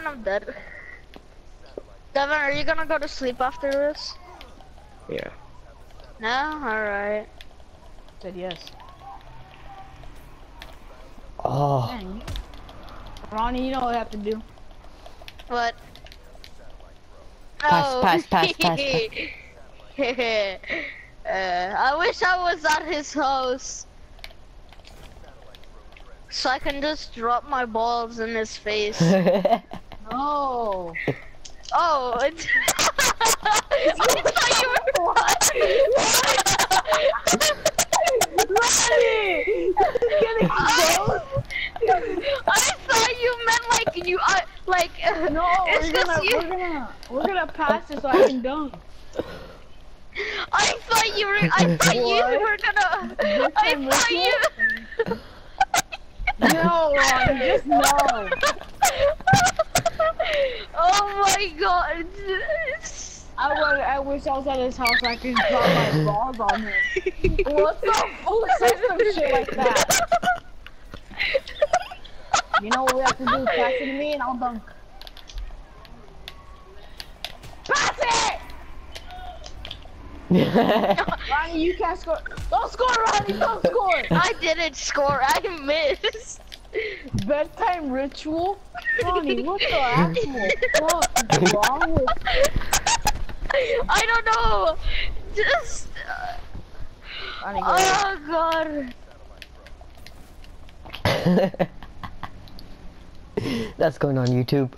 and I'm dead. Devin, are you gonna go to sleep after this? Yeah. No? Alright. Said yes. Oh. Dang. Ronny, you know what I have to do. What? Pass, Oh. pass, pass, pass, uh, I wish I was at his house. So I can just drop my balls in his face. No. Oh, it's I thought you were what? Getting I, I thought you meant like you uh, like No, it's we're gonna, you. we're gonna, we're gonna pass this so I can dunk. I thought you were I thought you were gonna I thought you No, Ronny, just no. My god. I would, I wish I was at his house so I could drop my balls on him. What the? Says some shit like that? You know what we have to do? Pass it to me and I'll dunk. Pass it! Ronny, you can't score. Don't score, Ronny. Don't score. I didn't score, I missed. Bedtime ritual? Ronny, what the actual fuck is wrong with I don't know. Just uh, Ronny? Go. Oh god. That's going on YouTube.